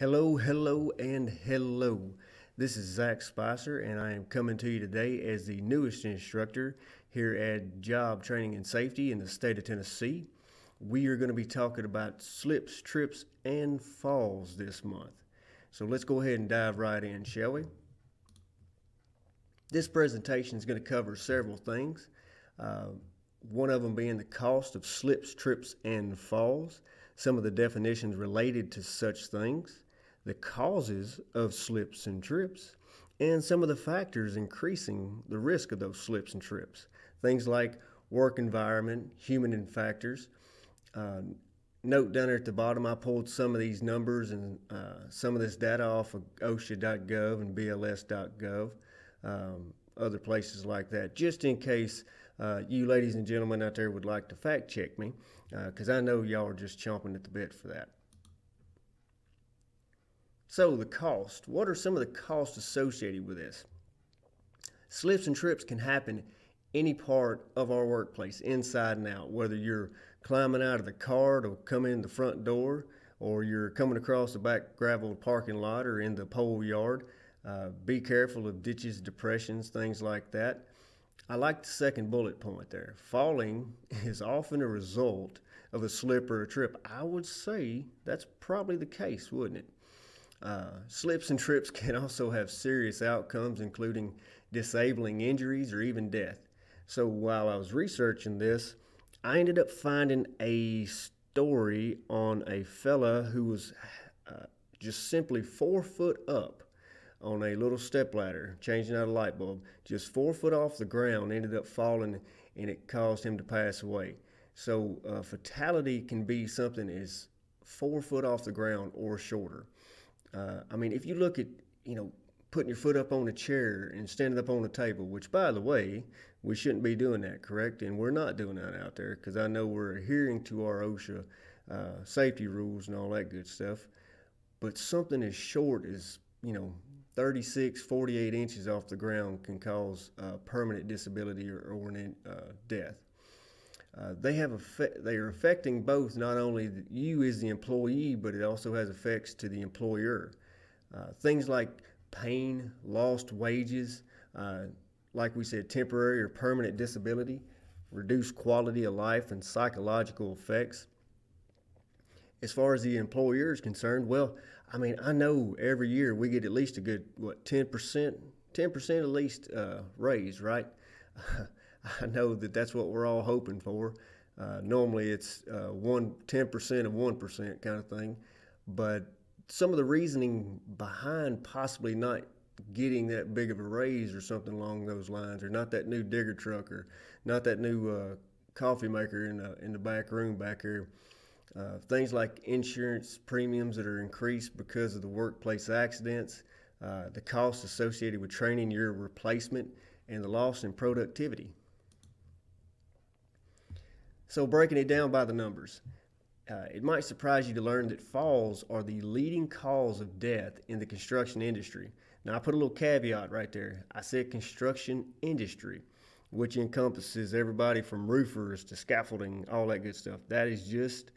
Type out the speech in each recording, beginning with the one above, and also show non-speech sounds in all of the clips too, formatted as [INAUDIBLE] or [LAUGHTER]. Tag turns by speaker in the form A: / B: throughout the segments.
A: Hello, hello, and hello. This is Zach Spicer, and I am coming to you today as the newest instructor here at Job Training and Safety in the state of Tennessee. We are going to be talking about slips, trips, and falls this month. So let's go ahead and dive right in, shall we? This presentation is going to cover several things. Uh, one of them being the cost of slips, trips, and falls, some of the definitions related to such things, the causes of slips and trips, and some of the factors increasing the risk of those slips and trips. Things like work environment, human factors. Uh, note down there at the bottom, I pulled some of these numbers and uh, some of this data off of OSHA.gov and BLS.gov, um, other places like that, just in case uh, you ladies and gentlemen out there would like to fact check me, because uh, I know y'all are just chomping at the bit for that. So, the cost. What are some of the costs associated with this? Slips and trips can happen any part of our workplace, inside and out, whether you're climbing out of the car to come in the front door, or you're coming across the back gravel parking lot or in the pole yard. Uh, be careful of ditches, depressions, things like that. I like the second bullet point there. Falling [LAUGHS] is often a result of a slip or a trip. I would say that's probably the case, wouldn't it? Uh, slips and trips [LAUGHS] can also have serious outcomes, including disabling injuries or even death. So while I was researching this, I ended up finding a story on a fella who was uh, just simply four foot up on a little step ladder, changing out a light bulb, just four foot off the ground, ended up falling, and it caused him to pass away. So uh, fatality can be something as four foot off the ground or shorter. Uh, I mean, if you look at, you know, putting your foot up on a chair and standing up on a table, which, by the way, we shouldn't be doing that, correct? And we're not doing that out there because I know we're adhering to our OSHA uh, safety rules and all that good stuff. But something as short as, you know, 36, 48 inches off the ground can cause uh, permanent disability or, or uh, death. Uh, they have effect, they are affecting both not only you as the employee, but it also has effects to the employer. Uh, things like pain, lost wages, uh, like we said, temporary or permanent disability, reduced quality of life, and psychological effects. As far as the employer is concerned, well, I mean, I know every year we get at least a good what ten percent, ten percent at least uh, raise, right? [LAUGHS] I know that that's what we're all hoping for. Uh, normally it's uh, one, 10% of 1% kind of thing. But some of the reasoning behind possibly not getting that big of a raise or something along those lines, or not that new digger truck, or not that new uh, coffee maker in the, in the back room back here. Uh, things like insurance premiums that are increased because of the workplace accidents, uh, the costs associated with training your replacement, and the loss in productivity. So, breaking it down by the numbers, uh, it might surprise you to learn that falls are the leading cause of death in the construction industry. Now, I put a little caveat right there. I said construction industry, which encompasses everybody from roofers to scaffolding, all that good stuff. That is just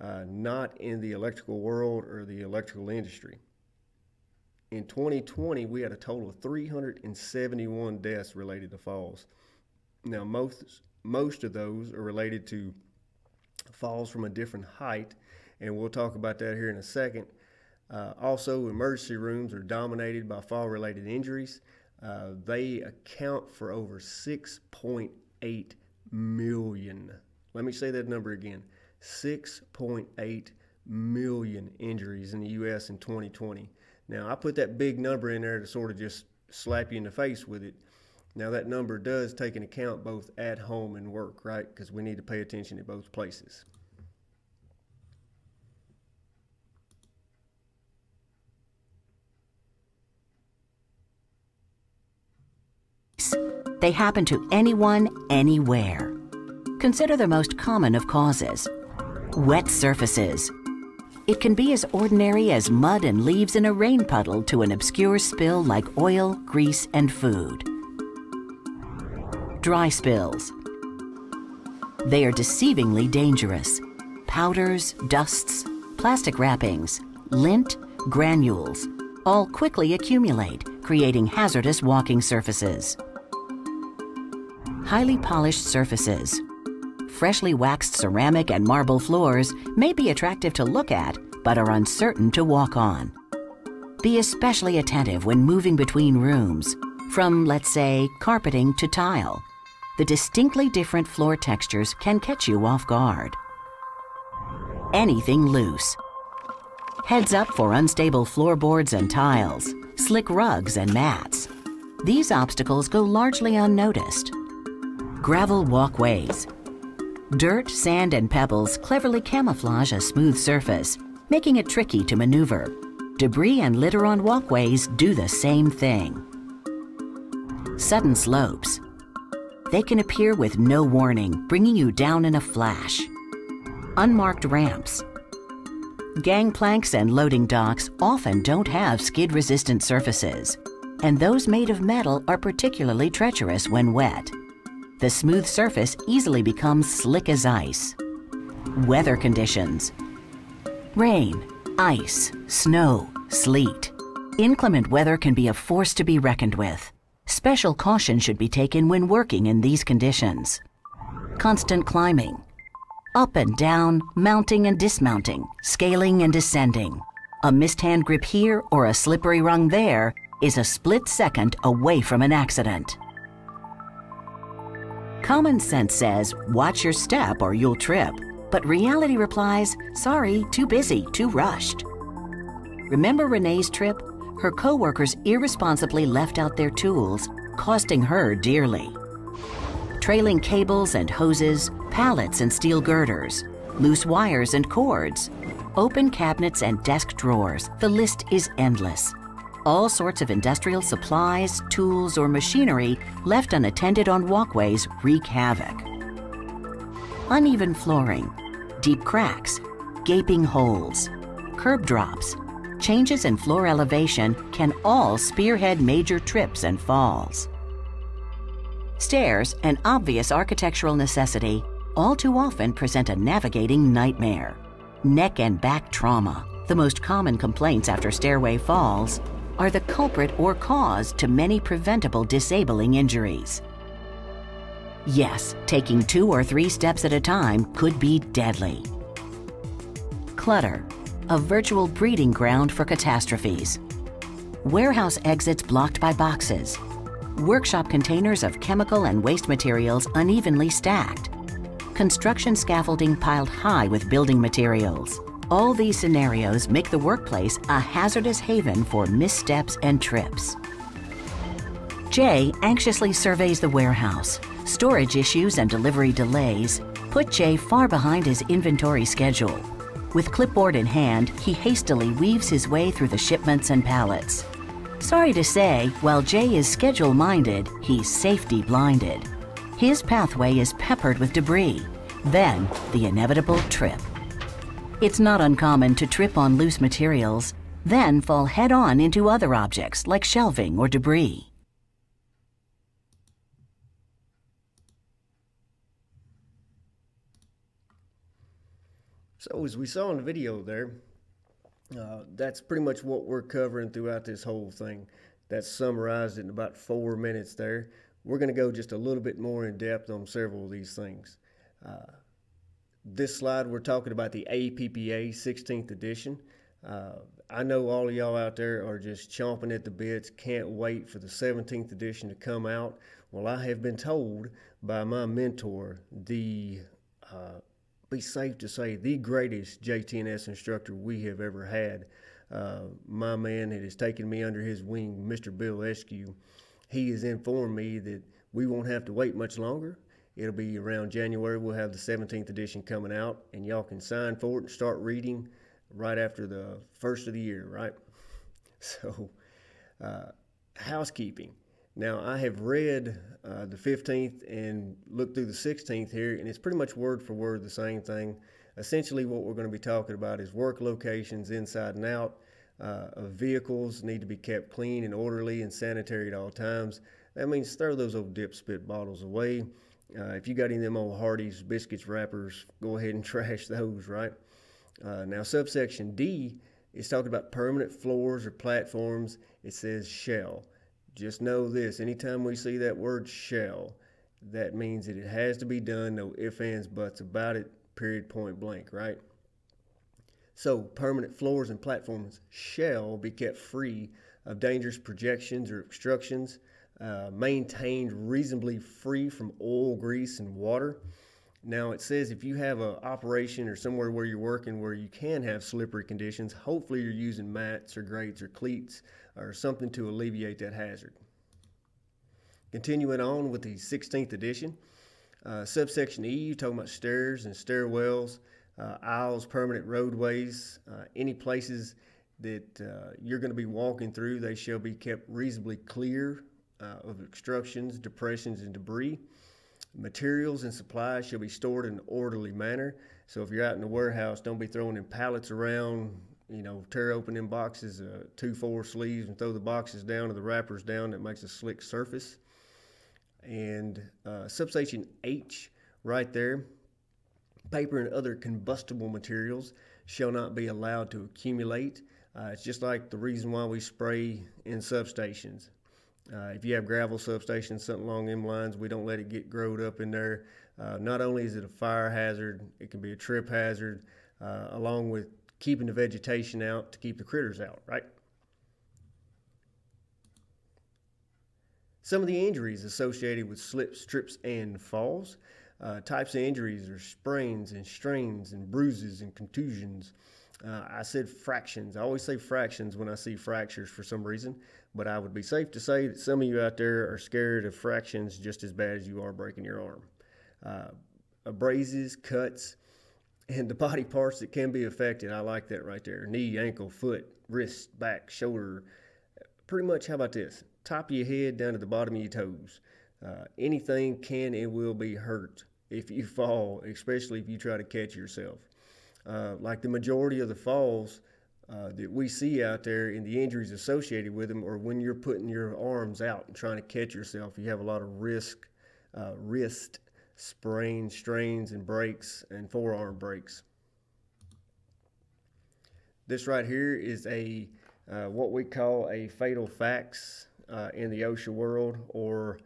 A: uh, not in the electrical world or the electrical industry. In 2020, we had a total of 371 deaths related to falls. Now, most most of those are related to falls from a different height, and we'll talk about that here in a second. Uh, also, emergency rooms are dominated by fall related injuries. Uh, they account for over 6.8 million. Let me say that number again 6.8 million injuries in the U.S. in 2020. Now, I put that big number in there to sort of just slap you in the face with it. Now, that number does take into account both at home and work, right? Because we need to pay attention to both places.
B: They happen to anyone, anywhere. Consider the most common of causes wet surfaces. It can be as ordinary as mud and leaves in a rain puddle to an obscure spill like oil, grease, and food dry spills. They are deceivingly dangerous. Powders, dusts, plastic wrappings, lint, granules, all quickly accumulate, creating hazardous walking surfaces. Highly polished surfaces. Freshly waxed ceramic and marble floors may be attractive to look at, but are uncertain to walk on. Be especially attentive when moving between rooms, from, let's say, carpeting to tile. The distinctly different floor textures can catch you off guard. Anything loose. Heads up for unstable floorboards and tiles, slick rugs and mats. These obstacles go largely unnoticed. Gravel walkways. Dirt, sand, and pebbles cleverly camouflage a smooth surface, making it tricky to maneuver. Debris and litter on walkways do the same thing. Sudden slopes. They can appear with no warning, bringing you down in a flash. Unmarked ramps. Gangplanks and loading docks often don't have skid-resistant surfaces, and those made of metal are particularly treacherous when wet. The smooth surface easily becomes slick as ice. Weather conditions. Rain, ice, snow, sleet. Inclement weather can be a force to be reckoned with. Special caution should be taken when working in these conditions. Constant climbing. Up and down, mounting and dismounting, scaling and descending. A missed hand grip here or a slippery rung there is a split second away from an accident. Common sense says, watch your step or you'll trip. But reality replies, sorry, too busy, too rushed. Remember Renee's trip? Her coworkers irresponsibly left out their tools, costing her dearly. Trailing cables and hoses, pallets and steel girders, loose wires and cords, open cabinets and desk drawers, the list is endless. All sorts of industrial supplies, tools, or machinery left unattended on walkways wreak havoc. Uneven flooring, deep cracks, gaping holes, curb drops, changes in floor elevation can all spearhead major trips and falls. Stairs, an obvious architectural necessity, all too often present a navigating nightmare. Neck and back trauma, the most common complaints after stairway falls, are the culprit or cause to many preventable disabling injuries. Yes, taking two or three steps at a time could be deadly. Clutter, a virtual breeding ground for catastrophes. Warehouse exits blocked by boxes. Workshop containers of chemical and waste materials unevenly stacked. Construction scaffolding piled high with building materials. All these scenarios make the workplace a hazardous haven for missteps and trips. Jay anxiously surveys the warehouse. Storage issues and delivery delays put Jay far behind his inventory schedule. With clipboard in hand, he hastily weaves his way through the shipments and pallets. Sorry to say, while Jay is schedule minded, he's safety blinded. His pathway is peppered with debris, then the inevitable trip. It's not uncommon to trip on loose materials, then fall head on into other objects like shelving or debris.
A: So as we saw in the video there, uh, that's pretty much what we're covering throughout this whole thing. That's summarized in about four minutes there. We're going to go just a little bit more in depth on several of these things. Uh, this slide, we're talking about the APPA 16th edition. Uh, I know all of y'all out there are just chomping at the bits, can't wait for the 17th edition to come out. Well, I have been told by my mentor, the uh, be safe to say the greatest JTNS instructor we have ever had. Uh, my man that has taken me under his wing, Mr. Bill Eskew, he has informed me that we won't have to wait much longer. It'll be around January. We'll have the 17th edition coming out, and y'all can sign for it and start reading right after the first of the year, right? [LAUGHS] So, uh, housekeeping. Now, I have read uh, the 15th and looked through the 16th here, and it's pretty much word for word the same thing. Essentially, what we're going to be talking about is work locations inside and out uh, of vehicles need to be kept clean and orderly and sanitary at all times. That means throw those old dip spit bottles away. Uh, if you got any of them old Hardee's biscuits wrappers, go ahead and [LAUGHS] trash those, right? Uh, now, subsection D is talking about permanent floors or platforms. It says shall. Just know this anytime we see that word shall, that means that it has to be done, no ifs, ands, buts about it, period, point blank, right? So, permanent floors and platforms shall be kept free of dangerous projections or obstructions, uh, maintained reasonably free from oil, grease, and water. Now, it says if you have an operation or somewhere where you're working where you can have slippery conditions, hopefully you're using mats or grates or cleats or something to alleviate that hazard. Continuing on with the 16th edition, uh, subsection E, you talking about stairs and stairwells, uh, aisles, permanent roadways, uh, any places that uh, you're going to be walking through, they shall be kept reasonably clear uh, of obstructions, depressions, and debris. Materials and supplies shall be stored in an orderly manner. So if you're out in the warehouse, don't be throwing in pallets around. You know, tear open in boxes, uh, two four sleeves, and throw the boxes down or the wrappers down. That makes a slick surface. And uh, subsection H, right there, paper and other combustible materials shall not be allowed to accumulate. Uh, it's just like the reason why we spray in substations. Uh, if you have gravel substations, something along them lines, we don't let it get growed up in there. Uh, not only is it a fire hazard, it can be a trip hazard, uh, along with keeping the vegetation out to keep the critters out, right? Some of the injuries associated with slips, trips, and falls. Uh, types of injuries are sprains and strains and bruises and contusions. Uh, I said fractions. I always say fractions when I see fractures for some reason, but I would be safe to say that some of you out there are scared of fractions just as bad as you are breaking your arm. Uh, cuts, and the body parts that can be affected. I like that right there knee, ankle, foot, wrist, back, shoulder. Pretty much, how about this? Top of your head down to the bottom of your toes. Uh, anything can and will be hurt if you [LAUGHS] fall, especially if you try to catch yourself. Uh, like the majority of the falls uh, that we see out there and the injuries associated with them, or when you're putting your arms out and trying to catch yourself, you have a lot of risk, uh, wrist sprains, strains, and breaks, and forearm breaks. This right here is a uh, what we call a Fatal Facts uh, in the OSHA world, or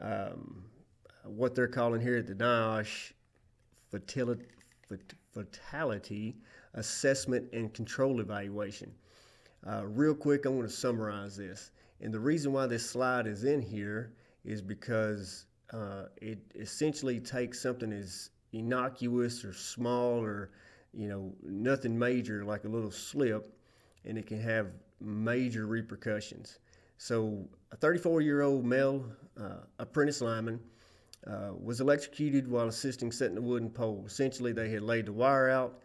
A: um, what they're calling here at the NIOSH fatality, assessment and control evaluation. Uh, real quick, I want to summarize this. And the reason why this slide is in here is because uh, it essentially takes something as innocuous or small or you know nothing major like a little slip, and it can have major repercussions. So, a 34 year old male uh, apprentice lineman uh, was electrocuted while assisting setting a wooden pole. Essentially, they had laid the wire out,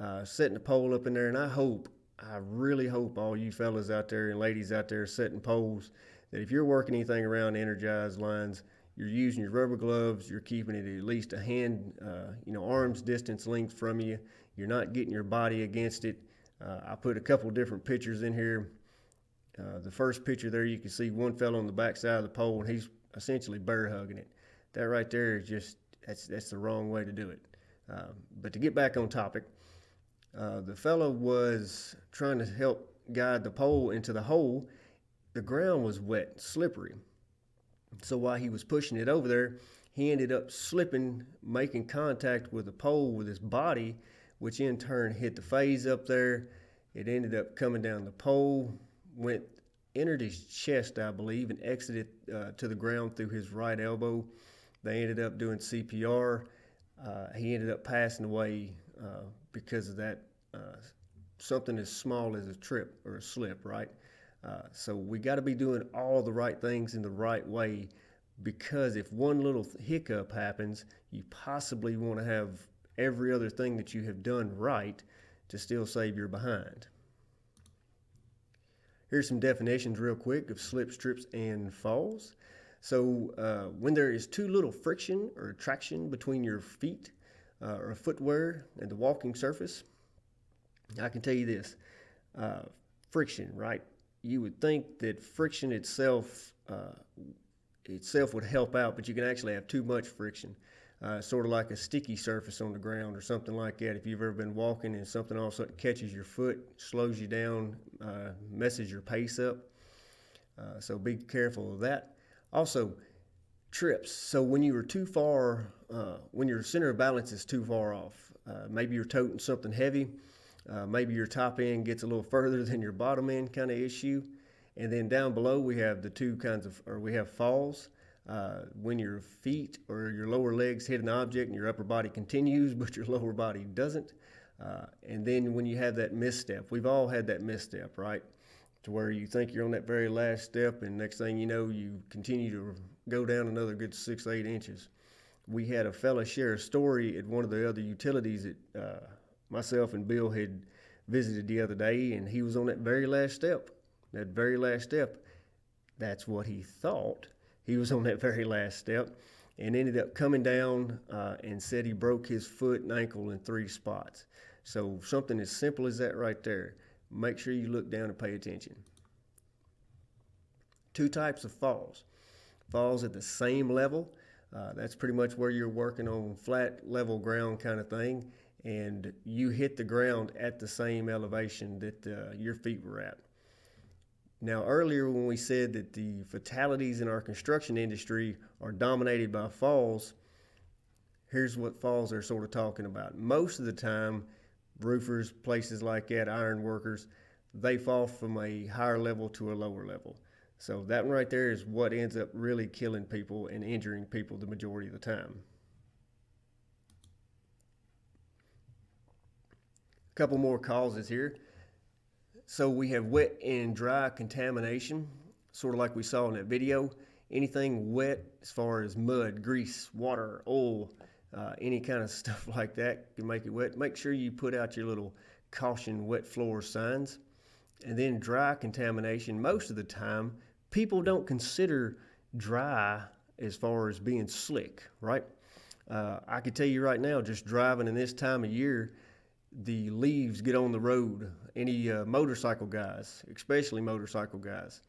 A: uh, setting the pole up in there, and I hope, I really hope all you fellas out there and ladies out there setting poles that if you're working anything around energized lines, you're using your rubber gloves, you're keeping it at least a hand, uh, you know, arm's distance length from you. You're not getting your body against it. Uh, I put a couple different pictures in here uh, the first picture there, you can see one fellow on the back side of the pole, and he's essentially bear hugging it. That right there is just that's that's the wrong way to do it. Uh, but to get back on topic, uh, the fellow was trying to help guide the pole into the hole. The ground was wet, slippery. So while he was pushing it over there, he ended up slipping, making contact with the pole with his body, which in turn hit the phase up there. It ended up coming down the pole, went entered his chest, I believe, and exited uh, to the ground through his right elbow. They ended up doing CPR. Uh, he ended up passing away uh, because of that. Uh, something as small as a trip or a slip, right? Uh, so we got to be doing all the right things in the right way because if one little hiccup happens, you possibly want to have every other thing that you have done right to still save your behind. Here's some definitions, real quick, of slips, trips, and falls. So, uh, when there is too little friction or traction between your feet uh, or footwear and the walking surface, I can tell you this uh, friction, right? You would think that friction itself uh, itself would help out, but you can actually have too much friction. uh, sort of like a sticky surface on the ground or something like that. If you've ever been walking and something all of a sudden catches your foot, slows you down, uh, messes your pace up. Uh, so be careful of that. Also, trips. So when you are too far, uh, when your center of balance is too far off, uh, maybe you're toting something heavy, uh, maybe your top end gets a little further [LAUGHS] than your bottom end kind of issue. And then down below, we have the two kinds of, or we have falls. Uh, when your feet or your lower legs hit an object and your upper body continues, [LAUGHS] but your lower body doesn't. Uh, and then when you have that misstep, we've all had that misstep, right? To where you think you're on that very last step, and next thing you know, you continue to go down another good six, eight inches. We had a fella share a story at one of the other utilities that uh, myself and Bill had visited the other day, and he was on that very last step. That very last step, that's what he thought he was on that [LAUGHS] very last step and ended up coming down uh, and said he broke his foot and ankle in three spots. So, something as simple as that right there. Make sure you look down and pay attention. Two types of falls falls at the same level. Uh, that's pretty much where you're working on flat, level ground kind of thing, and you hit the ground at the same elevation that uh, your feet were at. Now, earlier when we said that the fatalities in our construction industry are dominated by falls, here's what falls are sort of talking about. Most of the time, roofers, places like that, iron workers, they fall from a higher level to a lower level. So that one right there is what ends up really killing people and injuring people the majority of the time. Couple more causes here. So we have wet and dry contamination, sort of like we saw in that video. Anything wet as far as mud, grease, water, oil, uh, any kind of [LAUGHS] stuff like that can make it wet. Make sure you put out your little caution wet floor signs. And then dry contamination, most of the time, people don't consider dry as far as being slick, right? Uh, I can tell you right now, just driving in this time of year, the leaves get on the road. Any uh, motorcycle guys, especially motorcycle guys,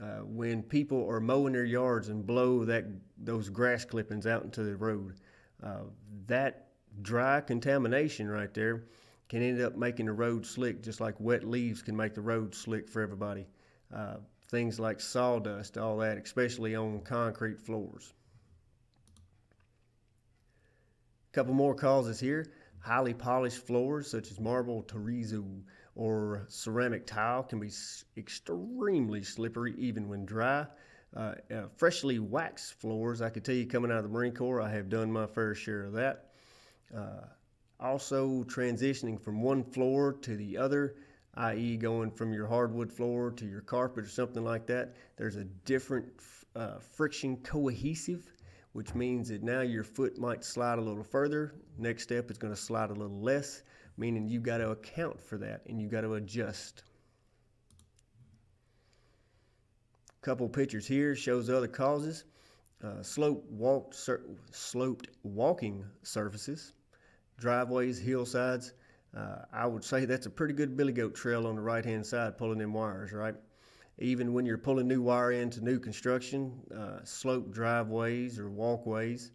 A: uh, when people are mowing their yards and blow that those grass clippings out into the road, uh, that dry contamination right there can end up making the road slick, just like wet leaves can make the road slick for everybody. Uh, things like sawdust, all that, especially on concrete floors. A couple more causes here. Highly polished floors such as marble terrazzo or ceramic tile can be extremely slippery even when dry. Uh, uh, freshly waxed floors, I can tell you coming out of the Marine Corps, I have done my fair share of that. Uh, also, transitioning from one floor to the other, i.e., going from your hardwood floor to your carpet or something like that, there's a different uh, friction cohesive which means that now your foot might slide a little further. Next step is going to slide a little less, meaning you've got to account for that and you've got to adjust. Couple pictures here shows other causes. Uh, slope walk, sloped walking surfaces, driveways, hillsides. Uh, I would say that's a pretty good billy goat trail on the right hand side pulling in wires, right? Even when you're pulling new wire into new construction, uh, slope driveways or walkways,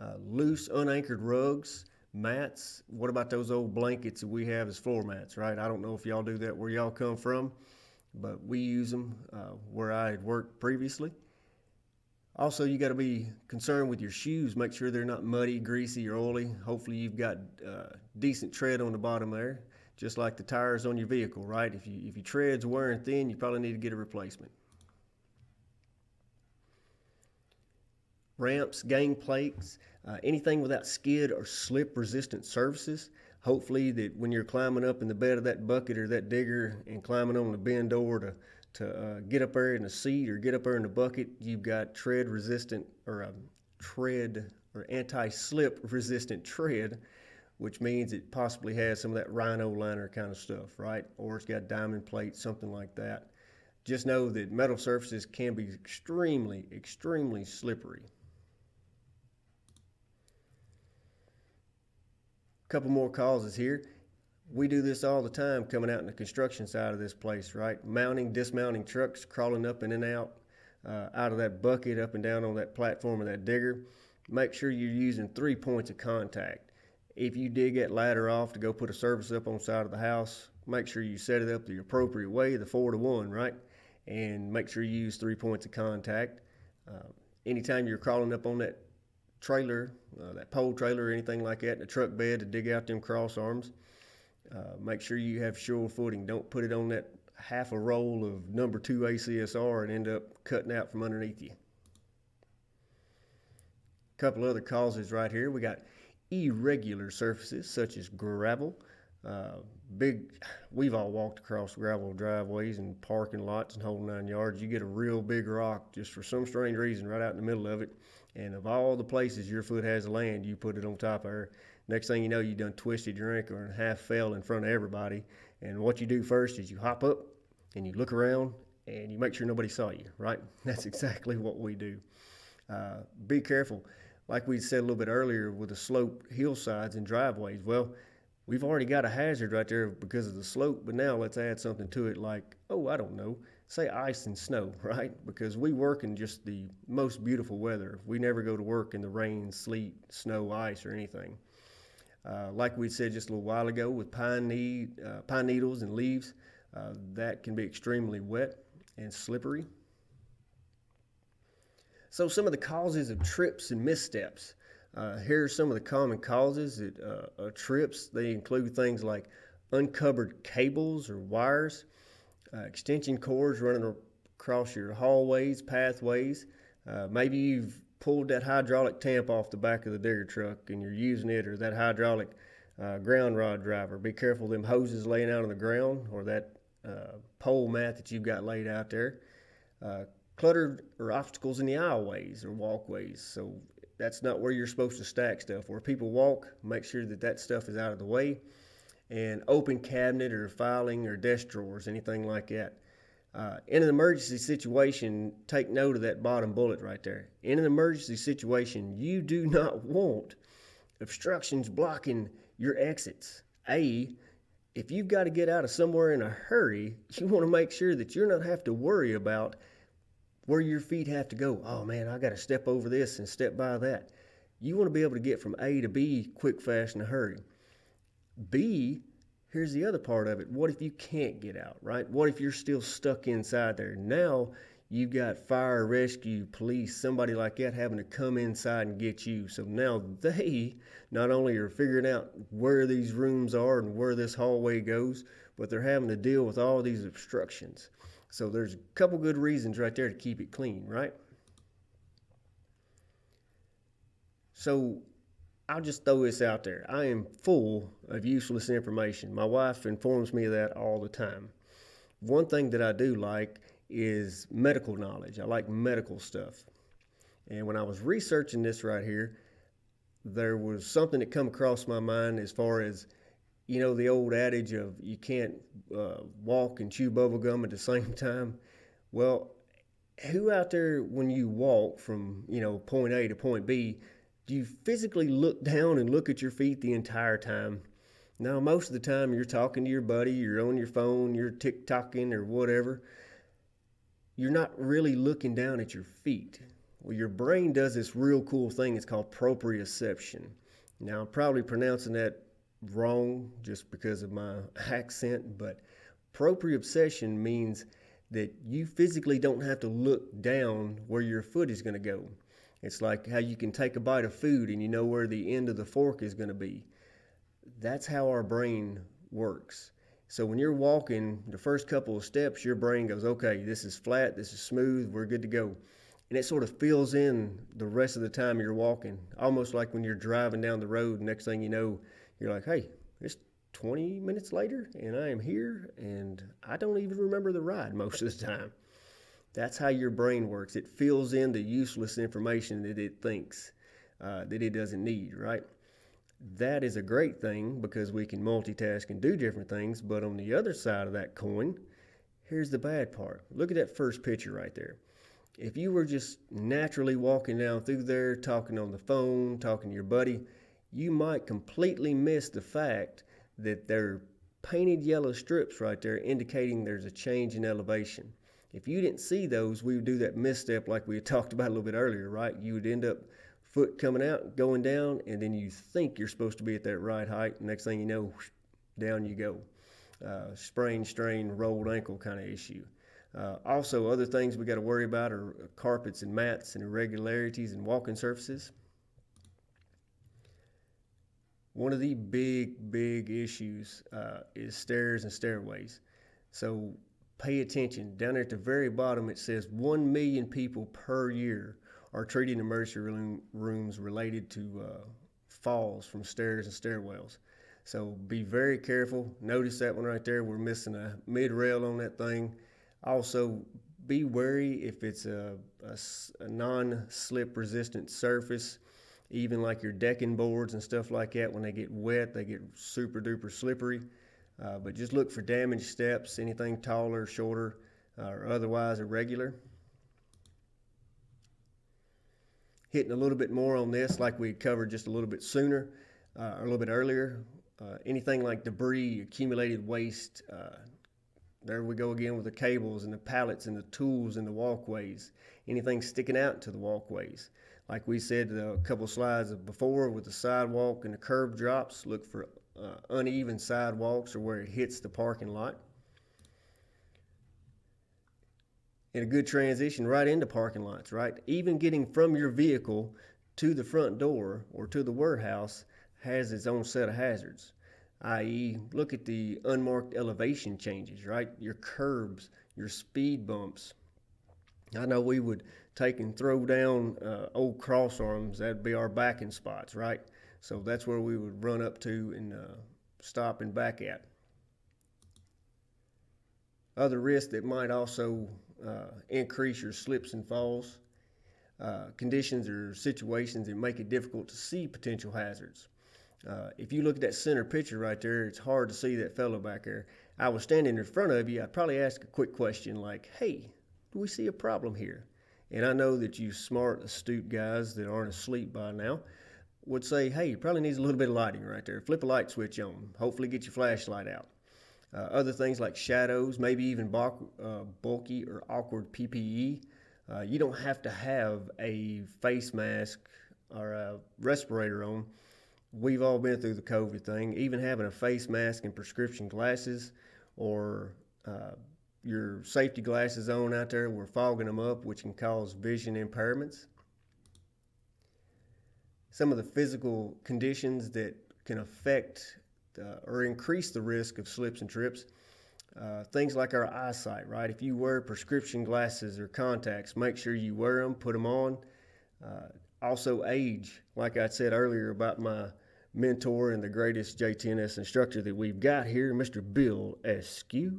A: uh, loose unanchored rugs, mats. What about those old blankets that we have as floor mats, right? I don't know if y'all do that where y'all come from, but we use them uh, where I had worked previously. Also, you got to be concerned with your shoes. Make sure they're not muddy, greasy, or oily. Hopefully, you've got uh, decent tread on the bottom there just like the tires on your vehicle, right? If you if your tread's wearing thin, you probably need to get a replacement. Ramps, gang plates, uh, anything without skid or slip resistant surfaces. Hopefully that when you're climbing up in the bed of that bucket or that digger and climbing on the bin door to to uh, get up there in the seat or get up there in the bucket, you've got tread resistant or um, tread or anti-slip resistant tread which means it possibly has some of that rhino liner kind of stuff, right? Or it's got diamond plate, something like that. Just know that metal surfaces can be extremely, extremely slippery. A couple more causes here. We do this all the time coming out in the construction side of this place, right? Mounting, dismounting trucks, crawling up and in and out, uh, out of that bucket, up and down on that platform of that digger. make sure you're using three points of contact. If you dig that ladder off to go put a service up on the side of the house, make sure you set it up the appropriate way, the four to one, right? And make sure you use three points of contact. Uh, anytime you're crawling up on that trailer, uh, that pole trailer or anything like that, in a truck bed to dig out them cross arms, uh, make sure you have sure footing. Don't put it on that half a roll of number two ACSR and end up cutting out from underneath you. A couple other causes right here. We got irregular surfaces such as gravel. Uh, big, we've all walked across gravel driveways and parking lots and whole nine yards. You get a real big rock just for some strange reason right out in the middle of it. And of all the places your foot has land, you put it on top of her. Next thing you know, you done twisted your ankle and half fell in front of everybody. And what you do first is you hop up and you look around and you make sure nobody saw you, right? [LAUGHS] That's exactly what we do. Uh, be careful. Like we said a little bit earlier with the slope hillsides and driveways. Well, we've already got a hazard right there because of the slope, but now let's add something to it like, oh, I don't know, say ice and snow, [LAUGHS] right? Because we work in just the most beautiful weather. We never go to work in the rain, sleet, snow, ice, or anything. Uh, like we said just a little while ago with pine, need, uh, pine needles and leaves, uh, that can be extremely wet and slippery. So, some of the causes of trips and missteps. Uh, here are some of the common causes that, uh, trips. They include things like uncovered cables or wires, uh, extension cords running across your hallways, pathways. maybe you've pulled that hydraulic tamp off the back of the digger truck and you're using it, or that hydraulic uh, ground rod driver. Be careful them hoses laying out on the ground or that uh, pole mat that you've got laid out there. Cluttered or obstacles in the aisleways or walkways. So that's not where you're supposed to stack stuff. Where people walk, make sure that that stuff is out of the way. And open cabinet or filing or desk drawers, anything like that. Uh, in an emergency situation, take note of that bottom bullet right there. In an emergency situation, you do [LAUGHS] not want obstructions blocking your exits. A, if you've got to get out of somewhere in a hurry, [LAUGHS] you want to make sure that you're not have to worry about where your feet have to go. Oh man, I got to step over this and step by that. You want to be able to get from A to B quick, fast, in a hurry. B, here's the other part of it. What if you can't get out, right? What if you're still stuck inside there? Now you've got fire, rescue, police, somebody like that having to come inside and get you. So now they not only are figuring out where these rooms are and where this hallway goes, but they're having to deal with all these obstructions. So there's a couple good reasons right there to keep it clean, right? So I'll just throw this out there. I am full of useless information. My wife informs me of that all the time. One thing that I do like is medical knowledge. I like medical stuff. And when I was researching this right here, there was something that come across my mind as far as you know the old adage of you can't uh, walk and chew bubble gum at the [LAUGHS] same time. Well, who out there when you walk from you know point A to point B do you physically look down and look at your feet the entire time? Now, most of the time you're talking to your buddy, you're on your phone, you're tick-tocking or whatever. You're not really looking down at your feet. Well, your brain does this real cool thing. It's called proprioception. Now, I'm probably pronouncing that wrong just because of my [LAUGHS] accent, but proprioception means that you physically don't have to look down where your foot is going to go. It's like how you can take a bite of food and you know where the end of the fork is going to be. That's how our brain works. So when you're walking the first couple of steps, your brain goes, okay, this is flat, this is smooth, we're good to go. And it sort of fills in the rest of the time you're walking, almost like when you're driving down the road. Next thing you know, you're like, hey, it's 20 minutes later and I am here and I don't even remember the ride [LAUGHS] most of the time. That's how your brain works. It fills in the useless information that it thinks uh, that it doesn't need, right? That is a great thing because we can multitask and do different things. But on the other side of that coin, here's the bad part. Look at that first picture right there. If you were just naturally walking down through there, talking on the phone, talking to your buddy, you might completely miss the fact that there are painted yellow strips right there indicating there's a change in elevation. If you didn't see those, we would do that misstep like we [LAUGHS] talked about a little bit earlier, right? You would end up foot coming out, going down, and then you think you're supposed to be at that right height. Next thing you know, down you go. Uh, sprain, strain, rolled ankle kind of issue. Uh, also, other things we got to worry about are carpets and mats and irregularities and walking surfaces. One of the big, big issues uh, is stairs and stairways. So pay attention. Down there at the very bottom, it says 1 million people per year are treated in emergency room, rooms related to uh, falls from stairs and stairwells. So be very careful. Notice that one right there. We're missing a mid rail on that thing. Also, be wary if it's a, a, a non slip resistant surface, even like your decking boards and stuff like that. When they get wet, they get super duper slippery. Uh, but just look for damaged steps, anything taller, shorter, uh, or otherwise irregular. Hitting a little bit more on this, like we covered just a little bit sooner, uh, or a little bit earlier. Uh, anything like debris, accumulated waste, uh, there we go again with the cables and the pallets and the tools and the walkways. Anything sticking out to the walkways. Like we said a couple slides before with the sidewalk and the curb drops, look for uh, uneven sidewalks or where it hits the parking lot. And a good transition right into parking lots, right? Even getting from your vehicle to the front door or to the warehouse has its own set of hazards i.e., look at the unmarked elevation changes, right? Your curbs, your speed bumps. I know we would take and throw down uh, old cross arms, that'd be our backing spots, right? So that's where we would run up to and uh, stop and back at. Other risks that might also uh, increase your slips and falls, uh, conditions or situations that make it difficult to see potential hazards. Uh, if you look at that center picture right there, it's hard to see that fellow back there. I was standing in front of you. I'd probably ask a quick question like, "Hey, do we see a problem here?" And I know that you smart, astute guys that aren't asleep by now would say, "Hey, you probably needs a little bit of lighting right there. Flip a light switch on. Hopefully, get your flashlight out." Uh, other things like shadows, maybe even bulk, uh, bulky or awkward PPE. Uh, you don't have to have a face mask or a respirator on we've all been through the COVID thing. Even having a face mask and prescription glasses or uh, your safety glasses on out there, we're fogging them up, which can cause vision impairments. Some of the physical conditions that can affect uh, or increase the risk of slips and trips. Uh, things like our eyesight, right? If you wear prescription glasses or contacts, make sure you wear them, put them on. Uh, also, age, like I said earlier about my mentor and the greatest JTNS instructor that we've got here, Mr. Bill Eskew,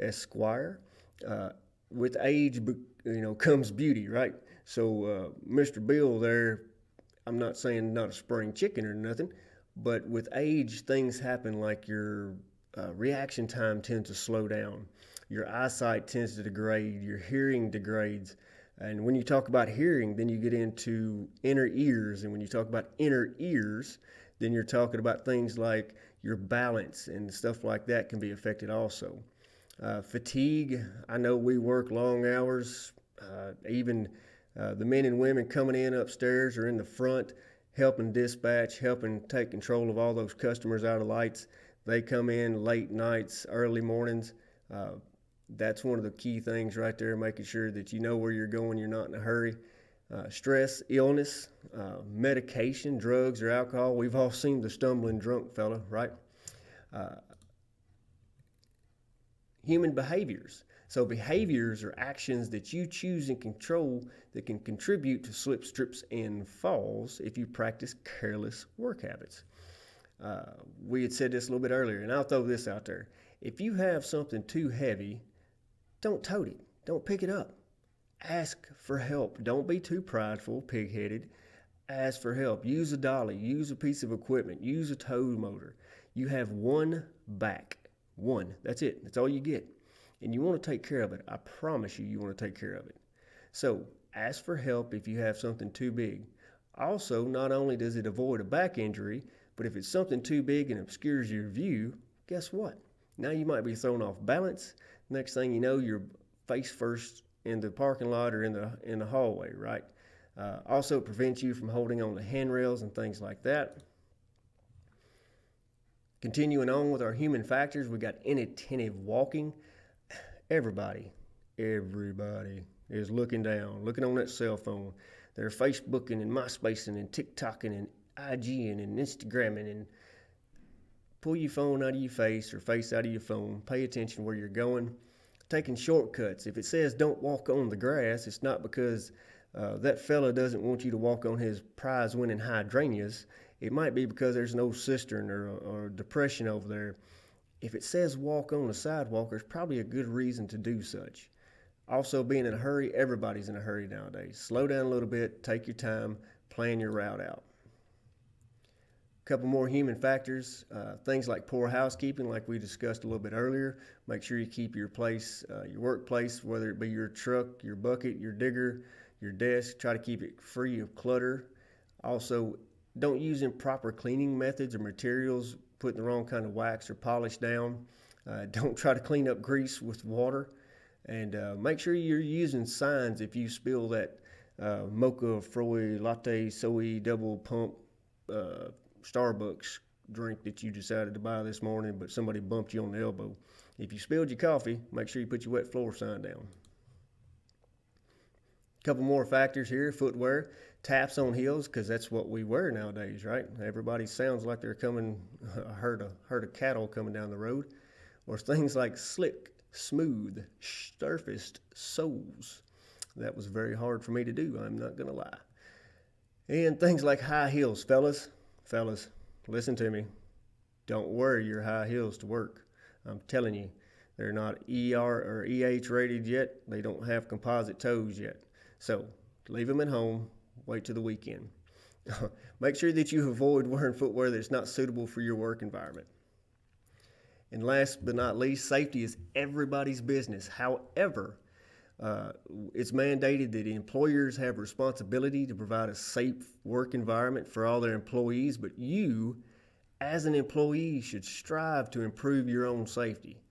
A: Esquire. Uh, with age, you know, comes beauty, right? So, uh, Mr. Bill there, I'm not saying not a spring chicken or nothing, but with age, things happen like your uh, reaction time tends to slow down, your eyesight tends to degrade, your hearing degrades. And when you talk about hearing, then you get into inner ears. And when you talk about inner ears, then you're talking about things like your balance and stuff like that can be affected also. Uh, fatigue, I know we work long hours, uh, even uh, the men and women coming in upstairs or in the front helping dispatch, helping take control of all those customers out of lights. They come in late nights, early mornings. Uh, that's one of the key things right there, making sure that you know where you're going, you're not in a hurry uh, stress, illness, medication, drugs, or alcohol. We've all seen the stumbling drunk fella, right? Human behaviors. So, behaviors are actions that you choose and control that can contribute to slips, trips, and falls if you practice careless work habits. Uh, we had said this a little bit earlier, and I'll throw this out there. If you have something too heavy, don't tote it, don't pick it up ask for help. Don't be too prideful, pig headed. Ask for help. Use a dolly, use a piece of equipment, use a tow motor. You have one back. One. That's it. That's all you get. And you want to take care of it. I promise you, you want to take care of it. So ask for help if you have something too big. Also, not only does it avoid a back injury, but if it's something too big and obscures your view, guess what? Now you might be thrown off balance. Next thing you know, you're face first in the parking lot or in the in the hallway, right? Uh, also, prevents you from holding on to handrails and things like that. Continuing on with our human factors, we got inattentive walking. Everybody, everybody is looking down, looking on that cell phone. They're Facebooking and MySpacing and TikToking and IGing and Instagramming and pull your phone out of your face or face out of your phone. Pay attention where you're going. Taking shortcuts. If it says don't walk on the grass, it's not because uh, that fella doesn't want you to walk on his prize winning hydrangeas. It might be because there's no cistern or, or depression over there. If it says walk on the sidewalk, there's probably a good reason to do such. Also, being in a hurry, everybody's in a hurry nowadays. Slow down a little bit, take your time, plan your route out. A couple more human factors, uh, things like poor housekeeping, like we discussed a little bit earlier. Make sure you keep your place, uh, your workplace, whether it be your truck, your bucket, your digger, your desk, try to keep it free of clutter. Also, don't use improper cleaning methods or materials, putting the wrong kind of wax or polish down. Uh, [LAUGHS] don't try to clean up grease with water. And uh, make sure you're using signs if you spill that uh, mocha froy latte soy double pump uh, Starbucks drink that you decided to buy this morning, but somebody bumped you on the elbow. If you spilled your coffee, make sure you put your wet floor sign down. A couple more factors here footwear, taps on heels, because that's what we wear nowadays, right? Everybody sounds like they're coming, a herd of, herd of cattle coming down the road. Or things like slick, smooth, surfaced soles. That was very hard for me to do, I'm not going to lie. And things like high heels, fellas. Fellas, listen to me. Don't wear your high heels to work. I'm telling you, they're not ER or EH rated yet. They don't have composite toes yet. So leave them at home, wait till the weekend. [LAUGHS] Make sure that you avoid wearing footwear that's not suitable for your work environment. And last but not least, safety is everybody's business. However, uh, it's mandated that employers have responsibility to provide a safe work environment for all their employees, but you, as an employee, should strive to improve your own safety.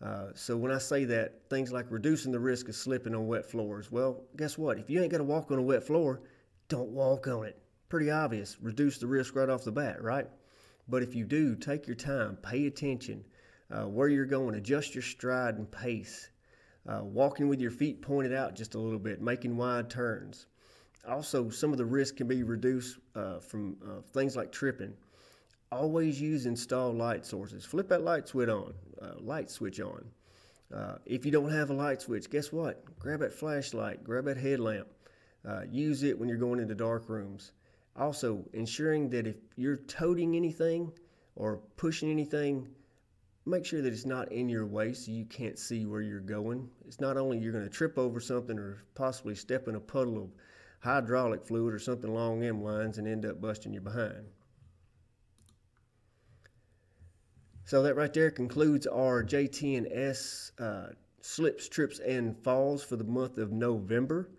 A: Uh, so when I say that, things like reducing the risk of slipping on wet floors, well, guess what? If you ain't got to walk on a wet floor, don't walk on it. Pretty obvious. Reduce the risk right off the bat, right? But if you do, take your time, pay attention uh, where you're going, adjust your stride and pace. Uh, walking with your feet pointed out just a little bit, making wide turns. Also, some of the risk can be reduced uh, from uh, things like tripping. Always use installed light sources. Flip that light switch on. Uh, light switch on. Uh, if you don't have a light switch, guess what? Grab that flashlight. Grab that headlamp. Uh, use it when you're going into dark rooms. Also, ensuring that if you're toting anything or pushing anything, make sure that it's not in your way so you can't see where you're going. It's not only you're going to trip over something or possibly step in a puddle of hydraulic fluid or something along them lines and end up busting your behind. So that right there concludes our JT&S uh, slips, trips, and falls for the month of November.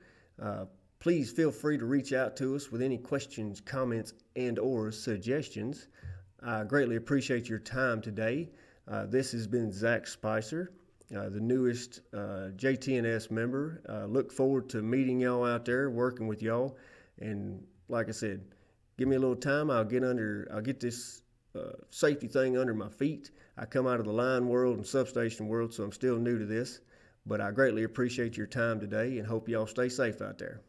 A: Uh, please feel free to reach out to us with any questions, comments, and or suggestions. I greatly appreciate your time today. Uh, this has been Zach Spicer, uh, the newest uh, JT&S member. Uh, look forward to meeting y'all out there, working with y'all, and like I said, give me a little time. I'll get under. I'll get this uh, safety thing under my feet. I come out of the line world and substation world, so I'm still new to this. But I greatly appreciate your time today and hope y'all stay safe out there.